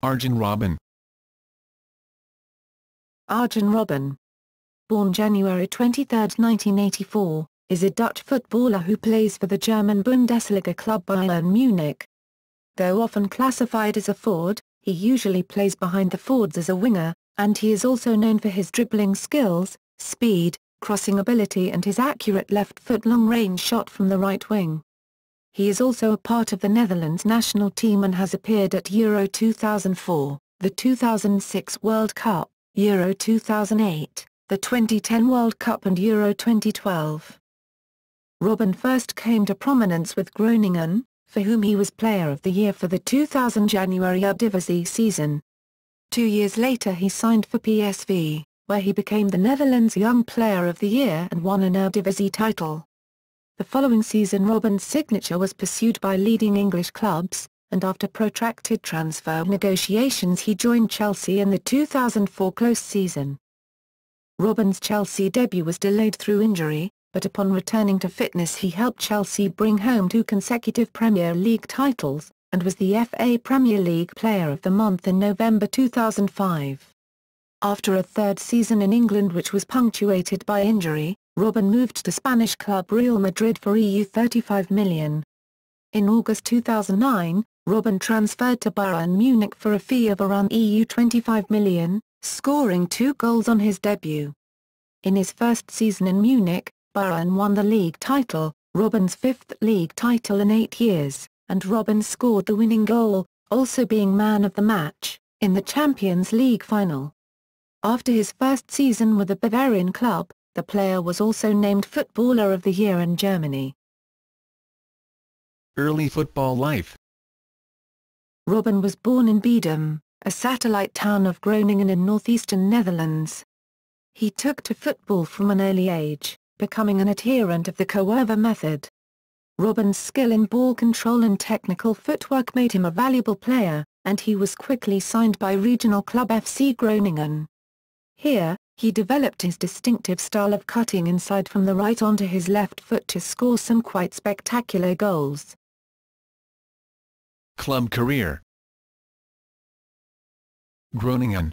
Arjen Robben Arjen Robben. Born January 23, 1984, is a Dutch footballer who plays for the German Bundesliga club Bayern Munich. Though often classified as a forward, he usually plays behind the forwards as a winger, and he is also known for his dribbling skills, speed, crossing ability and his accurate left-foot long-range shot from the right wing. He is also a part of the Netherlands national team and has appeared at Euro 2004, the 2006 World Cup, Euro 2008, the 2010 World Cup and Euro 2012. Robben first came to prominence with Groningen, for whom he was Player of the Year for the 2000 January Eredivisie season. Two years later he signed for PSV, where he became the Netherlands Young Player of the Year and won an Eredivisie title. The following season Robben's signature was pursued by leading English clubs, and after protracted transfer negotiations he joined Chelsea in the 2004 close season. Robben's Chelsea debut was delayed through injury, but upon returning to fitness he helped Chelsea bring home two consecutive Premier League titles, and was the FA Premier League Player of the Month in November 2005. After a third season in England which was punctuated by injury, Robben moved to Spanish club Real Madrid for EU 35 million. In August 2009, Robben transferred to Bayern Munich for a fee of around EU 25 million, scoring two goals on his debut. In his first season in Munich, Bayern won the league title, Robben's fifth league title in eight years, and Robben scored the winning goal, also being man of the match, in the Champions League final. After his first season with the Bavarian club, the player was also named Footballer of the Year in Germany. Early football life Robben was born in Bedum, a satellite town of Groningen in northeastern Netherlands. He took to football from an early age, becoming an adherent of the Coerver method. Robben's skill in ball control and technical footwork made him a valuable player, and he was quickly signed by regional club FC Groningen. Here, he developed his distinctive style of cutting inside from the right onto his left foot to score some quite spectacular goals. Club career Groningen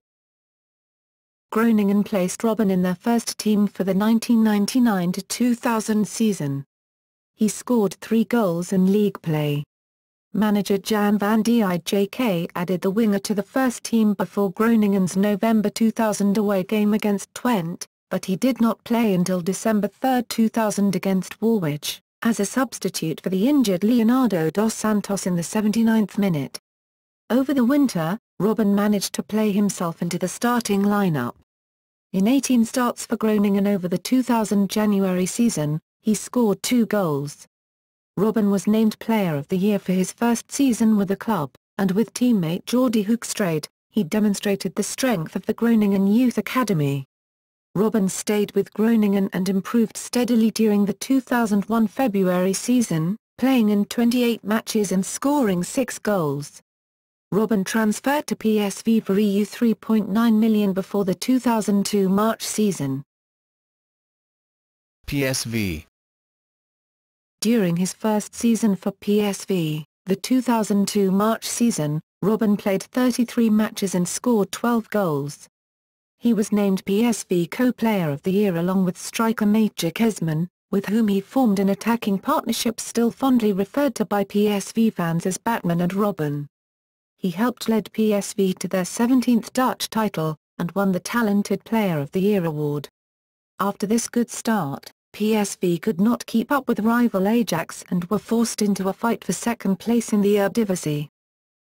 Groningen placed Robben in their first team for the 1999-2000 season. He scored three goals in league play. Manager Jan van Dijk added the winger to the first team before Groningen's November 2000 away game against Twente, but he did not play until December 3, 2000 against Woolwich, as a substitute for the injured Leonardo dos Santos in the 79th minute. Over the winter, Robben managed to play himself into the starting lineup. In 18 starts for Groningen over the 2000 January season, he scored two goals. Robben was named Player of the Year for his first season with the club, and with teammate Jordi Hoogstraat, he demonstrated the strength of the Groningen Youth Academy. Robben stayed with Groningen and improved steadily during the 2001 February season, playing in 28 matches and scoring six goals. Robben transferred to PSV for EU 3.9 million before the 2002 March season. PSV during his first season for PSV, the 2002 March season, Robben played 33 matches and scored 12 goals. He was named PSV Co-Player of the Year along with striker Mateja Kezman, with whom he formed an attacking partnership still fondly referred to by PSV fans as Batman and Robin. He helped lead PSV to their 17th Dutch title, and won the Talented Player of the Year award. After this good start, PSV could not keep up with rival Ajax and were forced into a fight for second place in the Eredivisie.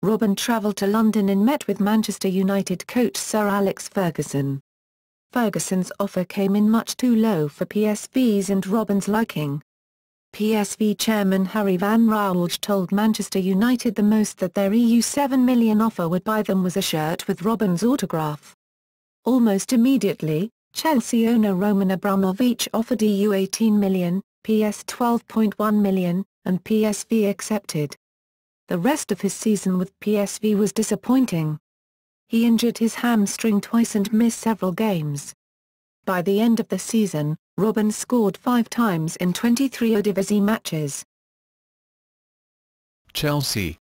Robben travelled to London and met with Manchester United coach Sir Alex Ferguson. Ferguson's offer came in much too low for PSV's and Robben's liking. PSV chairman Harry van Rouwelge told Manchester United the most that their EU 7 million offer would buy them was a shirt with Robben's autograph. Almost immediately, Chelsea owner Roman Abramovich offered EU 18 million, PS 12.1 million, and PSV accepted. The rest of his season with PSV was disappointing. He injured his hamstring twice and missed several games. By the end of the season, Robben scored five times in 23 Eredivisie matches. Chelsea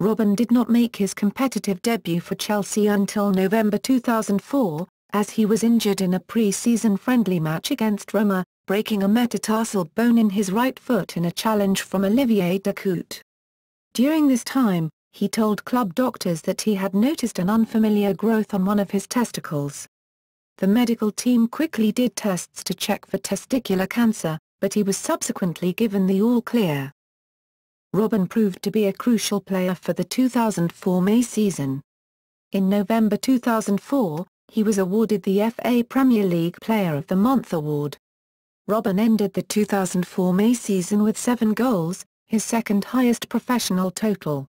Robben did not make his competitive debut for Chelsea until November 2004, as he was injured in a pre-season friendly match against Roma, breaking a metatarsal bone in his right foot in a challenge from Olivier Dacourt. During this time, he told club doctors that he had noticed an unfamiliar growth on one of his testicles. The medical team quickly did tests to check for testicular cancer, but he was subsequently given the all-clear. Robben proved to be a crucial player for the 2004 May season. In November 2004, he was awarded the FA Premier League Player of the Month award. Robben ended the 2004 May season with seven goals, his second highest professional total.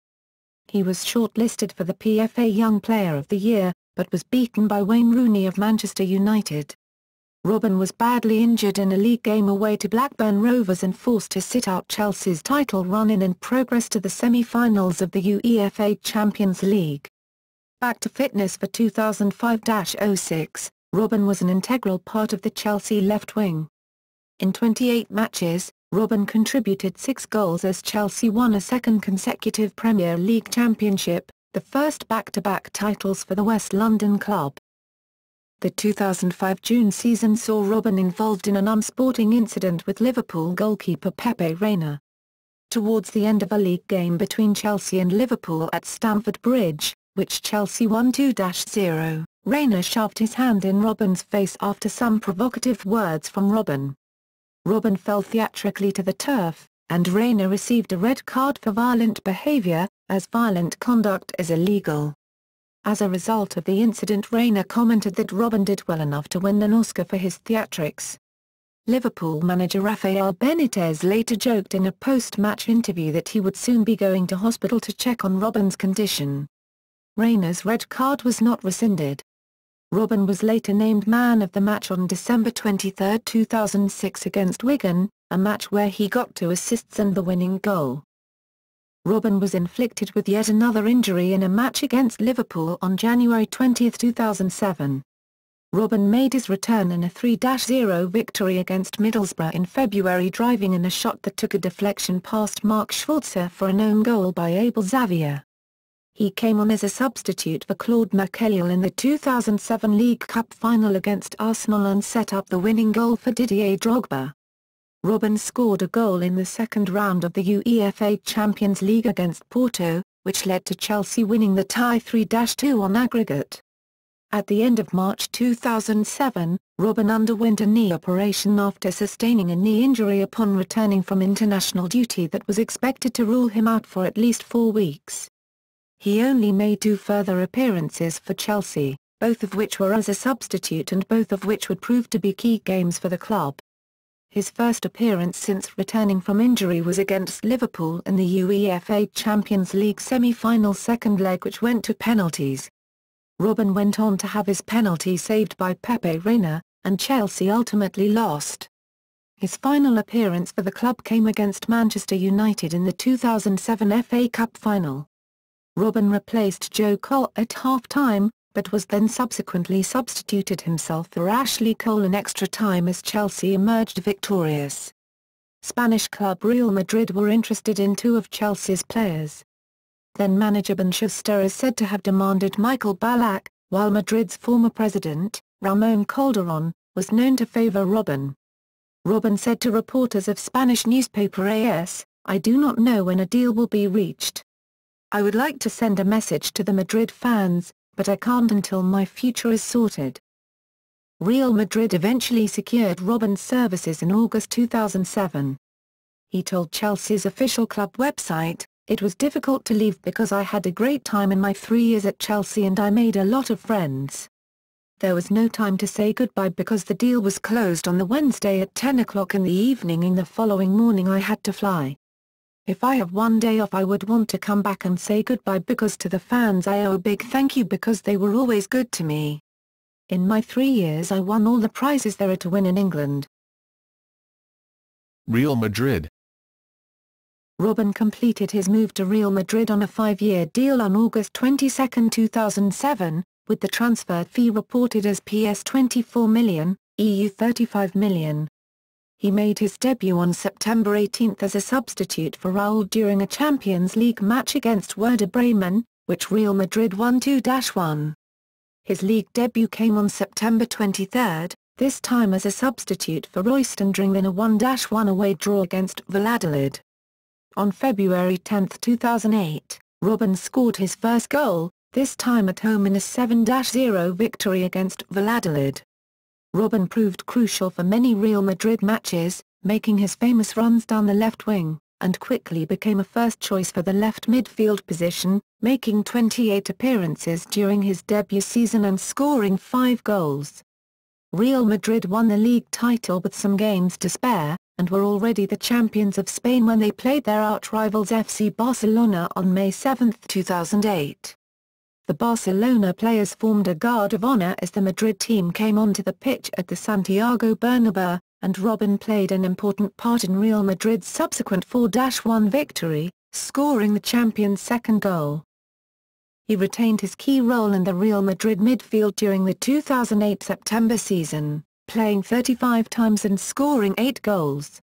He was shortlisted for the PFA Young Player of the Year, but was beaten by Wayne Rooney of Manchester United. Robben was badly injured in a league game away to Blackburn Rovers and forced to sit out Chelsea's title run in and progress to the semi-finals of the UEFA Champions League. Back to fitness for 2005-06, Robben was an integral part of the Chelsea left wing. In 28 matches, Robben contributed six goals as Chelsea won a second consecutive Premier League championship, the first back-to-back -back titles for the West London club. The 2005 June season saw Robben involved in an unsporting incident with Liverpool goalkeeper Pepe Reina. Towards the end of a league game between Chelsea and Liverpool at Stamford Bridge, which Chelsea won 2-0, Reina shoved his hand in Robben's face after some provocative words from Robben. Robben fell theatrically to the turf, and Reina received a red card for violent behaviour, as violent conduct is illegal. As a result of the incident Reina commented that Robben did well enough to win an Oscar for his theatrics. Liverpool manager Rafael Benitez later joked in a post-match interview that he would soon be going to hospital to check on Robben's condition. Reina's red card was not rescinded. Robben was later named man of the match on December 23, 2006 against Wigan, a match where he got two assists and the winning goal. Robben was inflicted with yet another injury in a match against Liverpool on January 20, 2007. Robben made his return in a 3-0 victory against Middlesbrough in February driving in a shot that took a deflection past Mark Schwarzer for an own goal by Abel Xavier. He came on as a substitute for Claude Makélélé in the 2007 League Cup final against Arsenal and set up the winning goal for Didier Drogba. Robben scored a goal in the second round of the UEFA Champions League against Porto, which led to Chelsea winning the tie 3-2 on aggregate. At the end of March 2007, Robben underwent a knee operation after sustaining a knee injury upon returning from international duty that was expected to rule him out for at least four weeks. He only made two further appearances for Chelsea, both of which were as a substitute and both of which would prove to be key games for the club. His first appearance since returning from injury was against Liverpool in the UEFA Champions League semi-final second leg which went to penalties. Robben went on to have his penalty saved by Pepe Reina, and Chelsea ultimately lost. His final appearance for the club came against Manchester United in the 2007 FA Cup final. Robben replaced Joe Cole at half-time, but was then subsequently substituted himself for Ashley Cole in extra time as Chelsea emerged victorious. Spanish club Real Madrid were interested in two of Chelsea's players. Then manager Bernd Schuster is said to have demanded Michael Ballack, while Madrid's former president, Ramon Calderón, was known to favour Robben. Robben said to reporters of Spanish newspaper AS, I do not know when a deal will be reached. I would like to send a message to the Madrid fans, but I can't until my future is sorted. Real Madrid eventually secured Robben's services in August 2007. He told Chelsea's official club website, It was difficult to leave because I had a great time in my three years at Chelsea and I made a lot of friends. There was no time to say goodbye because the deal was closed on the Wednesday at 10 o'clock in the evening and the following morning I had to fly. If I have one day off I would want to come back and say goodbye because to the fans I owe a big thank you because they were always good to me. In my three years I won all the prizes there are to win in England. Real Madrid Robben completed his move to Real Madrid on a five-year deal on August 22, 2007, with the transfer fee reported as PS 24 million, EU 35 million. He made his debut on September 18 as a substitute for Raul during a Champions League match against Werder Bremen, which Real Madrid won 2-1. His league debut came on September 23, this time as a substitute for Royston during a 1-1 away draw against Valladolid. On February 10, 2008, Robben scored his first goal, this time at home in a 7-0 victory against Valladolid. Robben proved crucial for many Real Madrid matches, making his famous runs down the left wing, and quickly became a first choice for the left midfield position, making 28 appearances during his debut season and scoring five goals. Real Madrid won the league title with some games to spare, and were already the champions of Spain when they played their arch-rivals FC Barcelona on May 7, 2008. The Barcelona players formed a guard of honor as the Madrid team came onto the pitch at the Santiago Bernabeu, and Robben played an important part in Real Madrid's subsequent 4-1 victory, scoring the champion's second goal. He retained his key role in the Real Madrid midfield during the 2008 September season, playing 35 times and scoring 8 goals.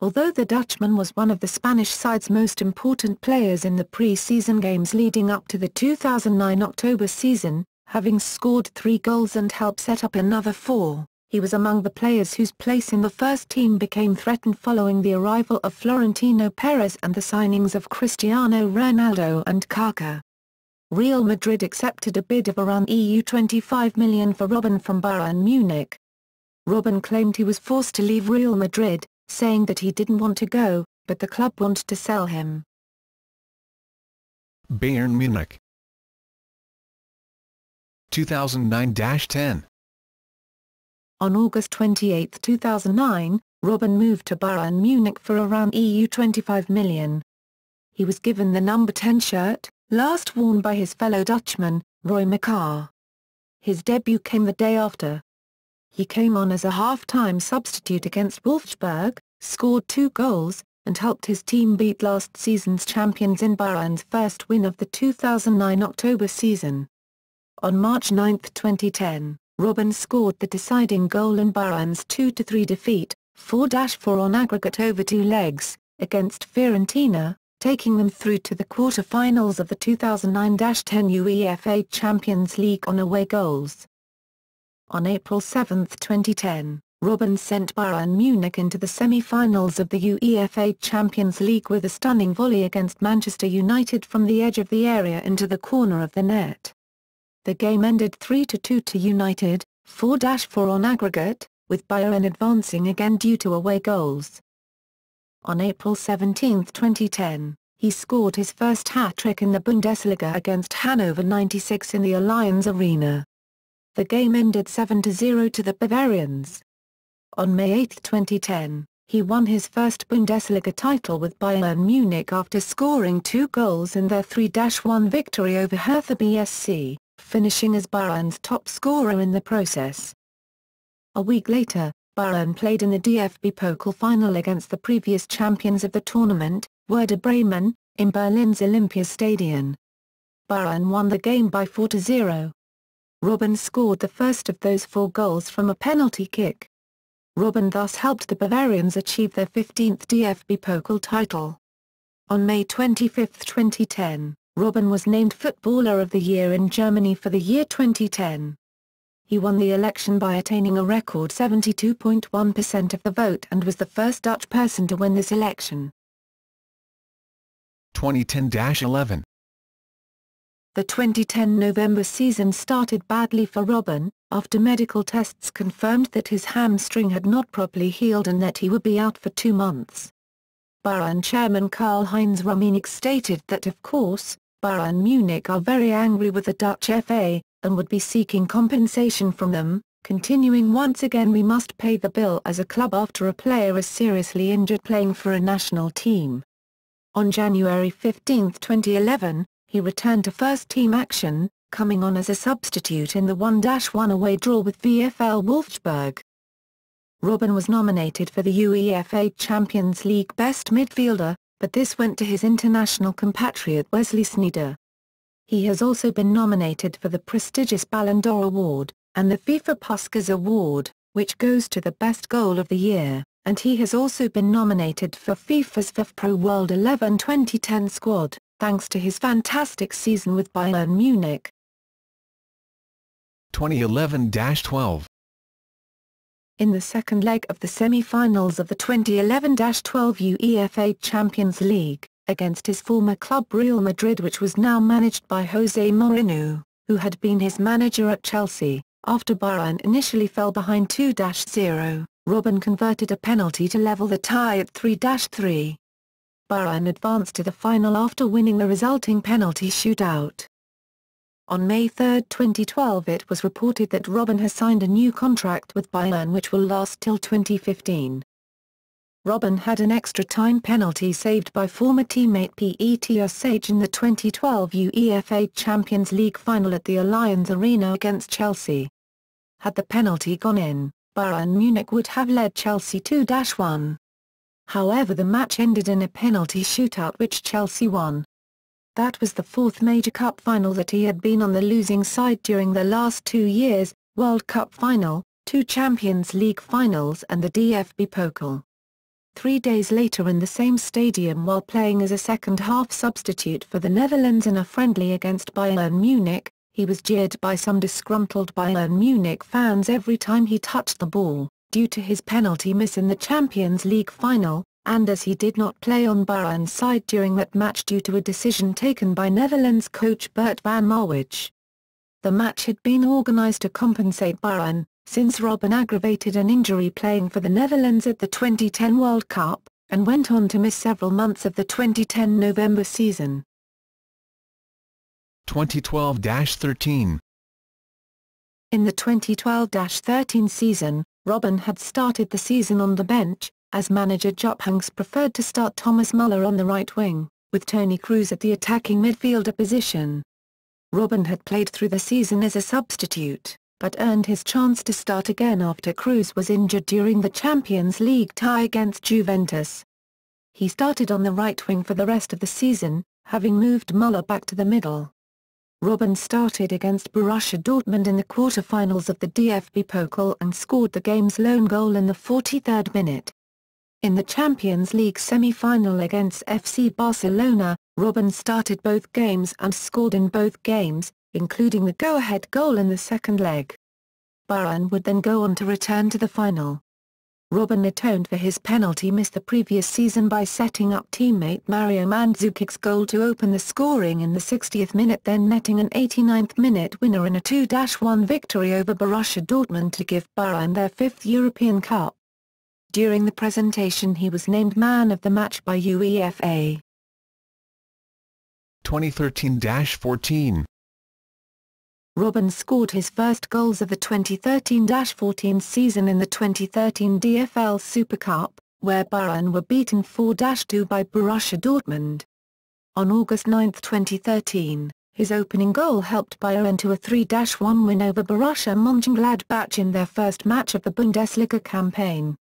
Although the Dutchman was one of the Spanish side's most important players in the pre-season games leading up to the 2009 October season, having scored three goals and helped set up another four, he was among the players whose place in the first team became threatened following the arrival of Florentino Perez and the signings of Cristiano Ronaldo and Kaká. Real Madrid accepted a bid of around EU 25 million for Robben from Bayern Munich. Robben claimed he was forced to leave Real Madrid, saying that he didn't want to go, but the club wanted to sell him. Bayern Munich 2009-10 On August 28, 2009, Robben moved to Bayern Munich for around EU 25 million. He was given the number 10 shirt, last worn by his fellow Dutchman, Roy Makaay. His debut came the day after, he came on as a half-time substitute against Wolfsburg, scored two goals, and helped his team beat last season's champions in Bayern's first win of the 2009 October season. On March 9, 2010, Robben scored the deciding goal in Bayern's 2-3 defeat, 4-4 on aggregate over two legs, against Fiorentina, taking them through to the quarter-finals of the 2009-10 UEFA Champions League on away goals. On April 7, 2010, Robben sent Bayern Munich into the semi-finals of the UEFA Champions League with a stunning volley against Manchester United from the edge of the area into the corner of the net. The game ended 3-2 to United, 4-4 on aggregate, with Bayern advancing again due to away goals. On April 17, 2010, he scored his first hat-trick in the Bundesliga against Hannover 96 in the Allianz Arena. The game ended 7-0 to the Bavarians. On May 8, 2010, he won his first Bundesliga title with Bayern Munich after scoring two goals in their 3-1 victory over Hertha BSC, finishing as Bayern's top scorer in the process. A week later, Bayern played in the DFB Pokal final against the previous champions of the tournament, Werder Bremen, in Berlin's Olympiastadion. Bayern won the game by 4-0. Robben scored the first of those four goals from a penalty kick. Robben thus helped the Bavarians achieve their 15th DFB Pokal title. On May 25, 2010, Robben was named Footballer of the Year in Germany for the year 2010. He won the election by attaining a record 72.1% of the vote and was the first Dutch person to win this election. 2010-11 the 2010 November season started badly for Robben, after medical tests confirmed that his hamstring had not properly healed and that he would be out for two months. Bayern chairman Karl-Heinz Rummenigge stated that of course, Bayern Munich are very angry with the Dutch FA, and would be seeking compensation from them, continuing once again we must pay the bill as a club after a player is seriously injured playing for a national team. On January 15, 2011, he returned to first-team action, coming on as a substitute in the 1-1 away draw with VfL Wolfsburg. Robben was nominated for the UEFA Champions League Best Midfielder, but this went to his international compatriot Wesley Sneijder. He has also been nominated for the prestigious Ballon d'Or award, and the FIFA Puskas award, which goes to the best goal of the year, and he has also been nominated for FIFA's FIFPro World 11 2010 squad, thanks to his fantastic season with Bayern Munich. 2011-12 In the second leg of the semi-finals of the 2011-12 UEFA Champions League, against his former club Real Madrid which was now managed by Jose Mourinho, who had been his manager at Chelsea, after Bayern initially fell behind 2-0, Robben converted a penalty to level the tie at 3-3. Bayern advanced to the final after winning the resulting penalty shootout. On May 3, 2012 it was reported that Robben has signed a new contract with Bayern which will last till 2015. Robben had an extra-time penalty saved by former teammate Petr Cech in the 2012 UEFA Champions League final at the Allianz Arena against Chelsea. Had the penalty gone in, Bayern Munich would have led Chelsea 2-1. However the match ended in a penalty shootout which Chelsea won. That was the fourth major cup final that he had been on the losing side during the last two years, World Cup final, two Champions League finals and the DFB Pokal. Three days later in the same stadium while playing as a second-half substitute for the Netherlands in a friendly against Bayern Munich, he was jeered by some disgruntled Bayern Munich fans every time he touched the ball, due to his penalty miss in the Champions League final, and as he did not play on Bayern's side during that match due to a decision taken by Netherlands coach Bert van Marwijk. The match had been organised to compensate Bayern, since Robben aggravated an injury playing for the Netherlands at the 2010 World Cup, and went on to miss several months of the 2010 November season. 2012-13 In the 2012-13 season, Robben had started the season on the bench, as manager Jupp Heynckes preferred to start Thomas Muller on the right wing, with Toni Kroos at the attacking midfielder position. Robben had played through the season as a substitute, but earned his chance to start again after Kroos was injured during the Champions League tie against Juventus. He started on the right wing for the rest of the season, having moved Muller back to the middle. Robben started against Borussia Dortmund in the quarter-finals of the DFB Pokal and scored the game's lone goal in the 43rd minute. In the Champions League semi-final against FC Barcelona, Robben started both games and scored in both games, including the go-ahead goal in the second leg. Bayern would then go on to return to the final. Robben atoned for his penalty miss the previous season by setting up teammate Mario Mandzukic's goal to open the scoring in the 60th minute then netting an 89th minute winner in a 2-1 victory over Borussia Dortmund to give Bayern their fifth European Cup. During the presentation he was named man of the match by UEFA. 2013-14 Robben scored his first goals of the 2013-14 season in the 2013 DFL Super Cup, where Bayern were beaten 4-2 by Borussia Dortmund. On August 9, 2013, his opening goal helped Bayern to a 3-1 win over Borussia Mönchengladbach in their first match of the Bundesliga campaign.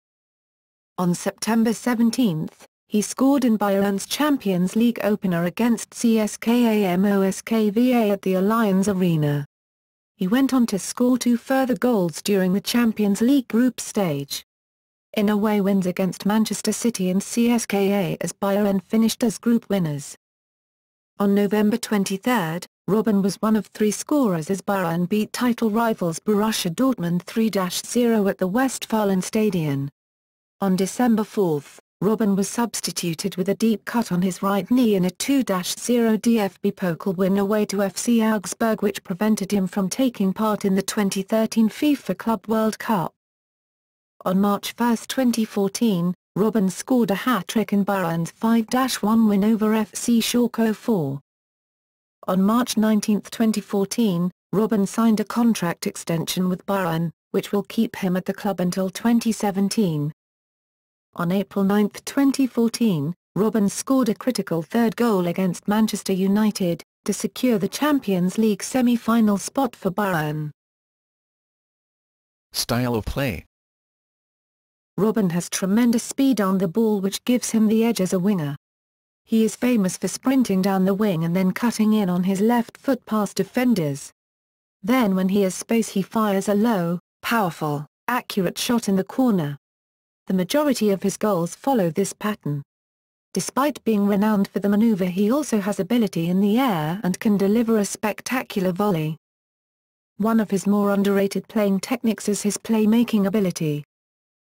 On September 17, he scored in Bayern's Champions League opener against CSKA Moskva at the Allianz Arena. He went on to score two further goals during the Champions League group stage. In away wins against Manchester City and CSKA as Bayern finished as group winners. On November 23, Robben was one of three scorers as Bayern beat title rivals Borussia Dortmund 3-0 at the Westfalenstadion. On December 4, Robben was substituted with a deep cut on his right knee in a 2-0 DFB Pokal win away to FC Augsburg which prevented him from taking part in the 2013 FIFA Club World Cup. On March 1, 2014, Robben scored a hat-trick in Bayern's 5-1 win over FC Schalke 04. On March 19, 2014, Robben signed a contract extension with Bayern, which will keep him at the club until 2017. On April 9, 2014, Robben scored a critical third goal against Manchester United, to secure the Champions League semi-final spot for Bayern. Style of play Robben has tremendous speed on the ball which gives him the edge as a winger. He is famous for sprinting down the wing and then cutting in on his left foot past defenders. Then when he has space he fires a low, powerful, accurate shot in the corner. The majority of his goals follow this pattern. Despite being renowned for the maneuver he also has ability in the air and can deliver a spectacular volley. One of his more underrated playing techniques is his playmaking ability.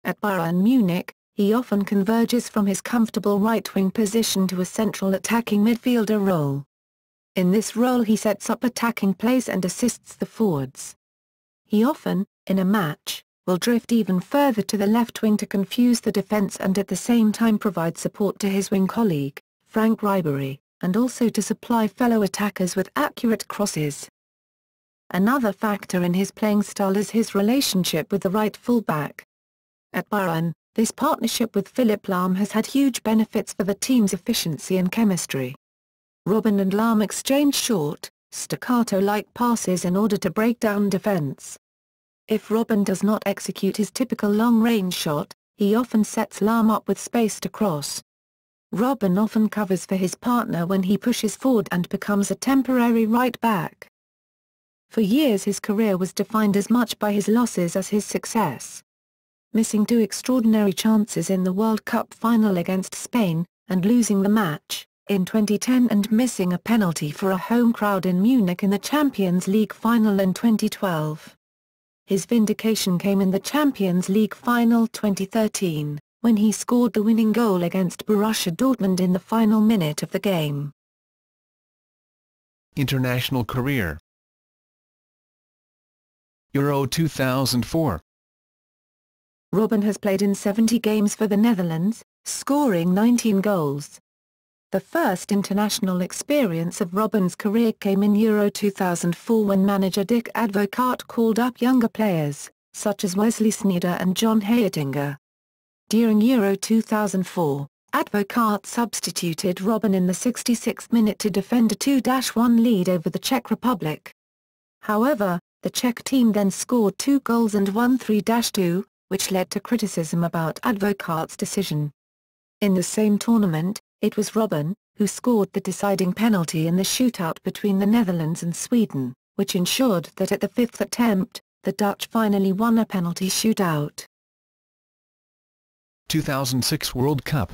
At Bayern Munich, he often converges from his comfortable right-wing position to a central attacking midfielder role. In this role he sets up attacking plays and assists the forwards. He often, in a match, will drift even further to the left wing to confuse the defence and at the same time provide support to his wing colleague, Franck Ribéry, and also to supply fellow attackers with accurate crosses. Another factor in his playing style is his relationship with the right fullback. At Bayern, this partnership with Philipp Lahm has had huge benefits for the team's efficiency and chemistry. Robben and Lahm exchange short, staccato-like passes in order to break down defense. If Robben does not execute his typical long-range shot, he often sets Lahm up with space to cross. Robben often covers for his partner when he pushes forward and becomes a temporary right back. For years his career was defined as much by his losses as his success. Missing two extraordinary chances in the World Cup final against Spain, and losing the match, in 2010 and missing a penalty for a home crowd in Munich in the Champions League final in 2012. His vindication came in the Champions League final 2013, when he scored the winning goal against Borussia Dortmund in the final minute of the game. International career Euro 2004 Robben has played in 70 games for the Netherlands, scoring 19 goals. The first international experience of Robben's career came in Euro 2004 when manager Dick Advocaat called up younger players, such as Wesley Sneijder and John Heitinga. During Euro 2004, Advocaat substituted Robben in the 66th minute to defend a 2-1 lead over the Czech Republic. However, the Czech team then scored two goals and won 3-2, which led to criticism about Advocaat's decision. In the same tournament, it was Robben, who scored the deciding penalty in the shootout between the Netherlands and Sweden, which ensured that at the fifth attempt, the Dutch finally won a penalty shootout. 2006 World Cup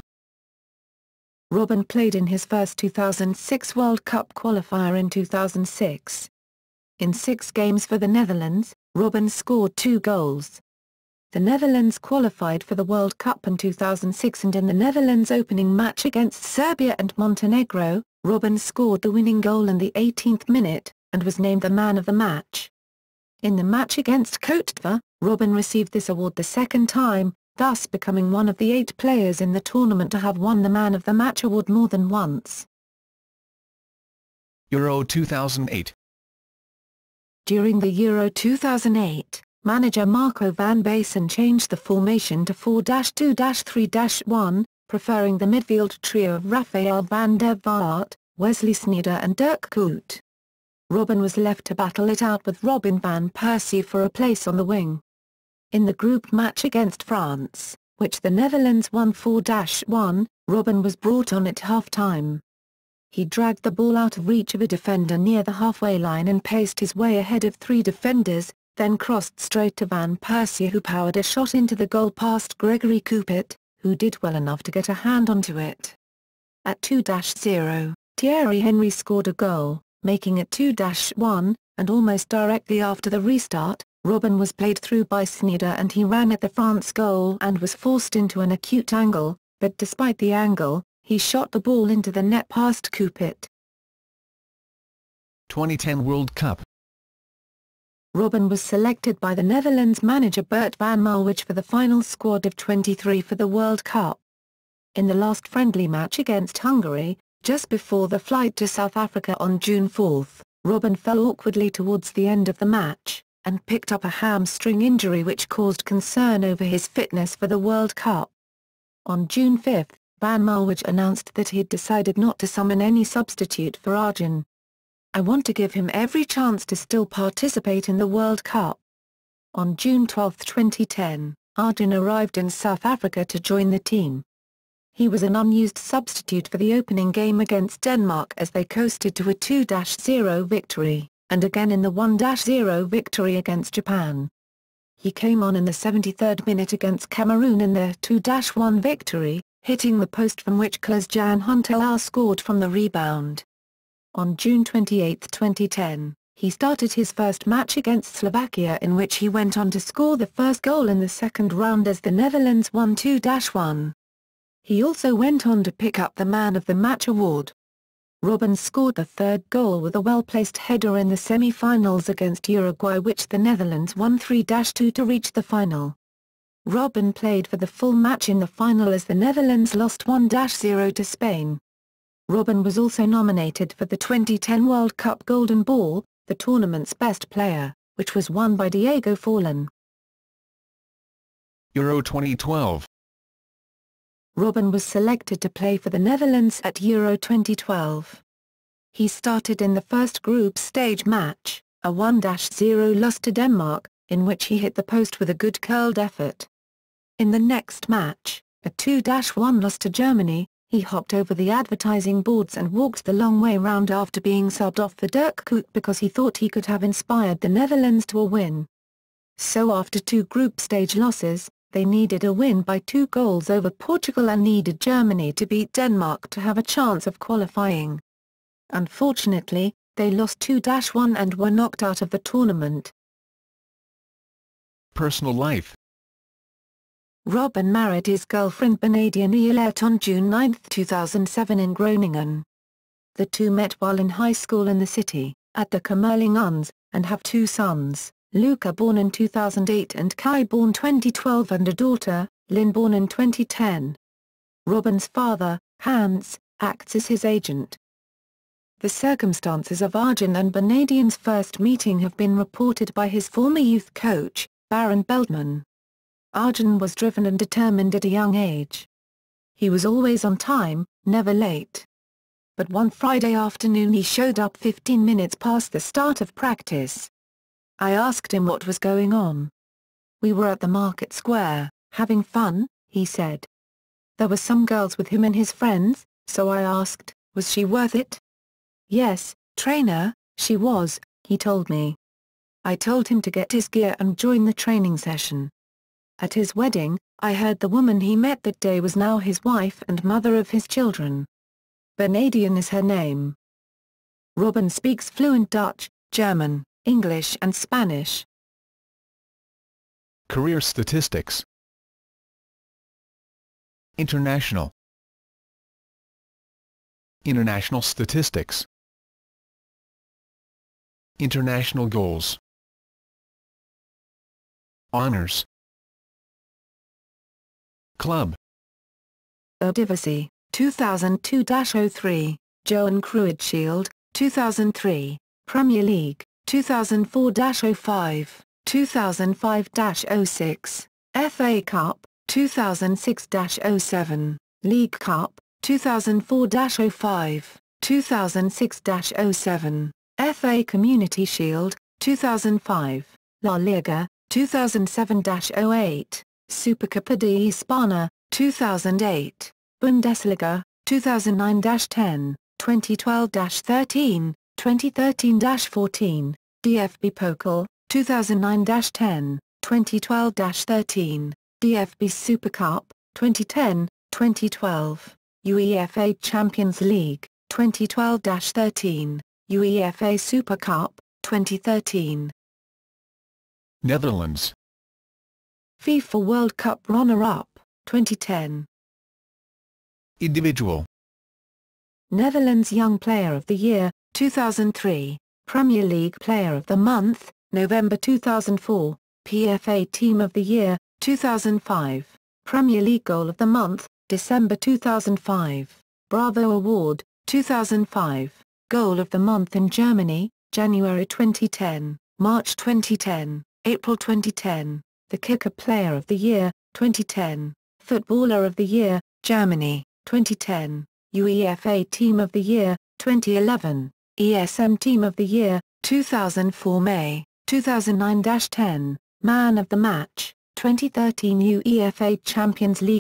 Robben played in his first 2006 World Cup qualifier in 2006. In six games for the Netherlands, Robben scored two goals. The Netherlands qualified for the World Cup in 2006 and in the Netherlands opening match against Serbia and Montenegro, Robben scored the winning goal in the 18th minute, and was named the man of the match. In the match against Cote d'Ivoire, Robben received this award the second time, thus becoming one of the eight players in the tournament to have won the man of the match award more than once. Euro 2008 During the Euro 2008, manager Marco van Basten changed the formation to 4-2-3-1, preferring the midfield trio of Rafael van der Vaart, Wesley Sneijder and Dirk Kuyt. Robben was left to battle it out with Robin van Persie for a place on the wing. In the group match against France, which the Netherlands won 4-1, Robben was brought on at half-time. He dragged the ball out of reach of a defender near the halfway line and paced his way ahead of three defenders, then crossed straight to Van Persie who powered a shot into the goal past Gregory Coupet, who did well enough to get a hand onto it. At 2-0, Thierry Henry scored a goal, making it 2-1, and almost directly after the restart, Robben was played through by Sneijder and he ran at the France goal and was forced into an acute angle, but despite the angle, he shot the ball into the net past Coupet. 2010 World Cup Robben was selected by the Netherlands manager Bert van Marwijk for the final squad of 23 for the World Cup. In the last friendly match against Hungary, just before the flight to South Africa on June 4, Robben fell awkwardly towards the end of the match, and picked up a hamstring injury which caused concern over his fitness for the World Cup. On June 5, Van Marwijk announced that he had decided not to summon any substitute for Arjen. I want to give him every chance to still participate in the World Cup. On June 12, 2010, Arjen arrived in South Africa to join the team. He was an unused substitute for the opening game against Denmark as they coasted to a 2-0 victory, and again in the 1-0 victory against Japan. he came on in the 73rd minute against Cameroon in their 2-1 victory, hitting the post from which Klaas-Jan Huntelaar scored from the rebound. On June 28, 2010, he started his first match against Slovakia in which he went on to score the first goal in the second round as the Netherlands won 2-1. He also went on to pick up the Man of the Match award. Robben scored the third goal with a well-placed header in the semi-finals against Uruguay which the Netherlands won 3-2 to reach the final. Robben played for the full match in the final as the Netherlands lost 1-0 to Spain. Robben was also nominated for the 2010 World Cup Golden Ball, the tournament's best player, which was won by Diego Forlan. Euro 2012 Robben was selected to play for the Netherlands at Euro 2012. He started in the first group stage match, a 1-0 loss to Denmark, in which he hit the post with a good curled effort. In the next match, a 2-1 loss to Germany, he hopped over the advertising boards and walked the long way round after being subbed off for Dirk Kuyt because he thought he could have inspired the Netherlands to a win. So after two group stage losses, they needed a win by two goals over Portugal and needed Germany to beat Denmark to have a chance of qualifying. Unfortunately, they lost 2-1 and were knocked out of the tournament. Personal life Robben married his girlfriend Bernadien Eillert on June 9, 2007 in Groningen. The two met while in high school in the city, at the Kamerlinghuis, and have two sons, Luca born in 2008 and Kai born 2012 and a daughter, Lynn born in 2010. Robben's father, Hans, acts as his agent. The circumstances of Arjen and Bernadien's first meeting have been reported by his former youth coach, Baron Beltman. Arjen was driven and determined at a young age. He was always on time, never late. But one Friday afternoon he showed up 15 minutes past the start of practice. I asked him what was going on. We were at the market square, having fun, he said. There were some girls with him and his friends, so I asked, was she worth it? Yes, trainer, she was, he told me. I told him to get his gear and join the training session. At his wedding, I heard the woman he met that day was now his wife and mother of his children. Bernadien is her name. Robben speaks fluent Dutch, German, English and Spanish. Career statistics International International statistics International goals Honors Club. Eredivisie, 2002-03, Johan Cruyff Shield, 2003, Premier League, 2004-05, 2005-06, FA Cup, 2006-07, League Cup, 2004-05, 2006-07, FA Community Shield, 2005, La Liga, 2007-08, Supercopa de España, 2008, Bundesliga, 2009-10, 2012-13, 2013-14, DFB Pokal, 2009-10, 2012-13, DFB Super Cup, 2010, 2012, UEFA Champions League, 2012-13, UEFA Super Cup, 2013. Netherlands FIFA World Cup runner-up, 2010. Individual. Netherlands Young Player of the Year, 2003, Premier League Player of the Month, November 2004, PFA Team of the Year, 2005, Premier League Goal of the Month, December 2005, Bravo Award, 2005, Goal of the Month in Germany, January 2010, March 2010, April 2010, The Kicker Player of the Year, 2010, Footballer of the Year, Germany, 2010, UEFA Team of the Year, 2011, ESM Team of the Year, 2004 May, 2009-10, Man of the Match, 2013 UEFA Champions League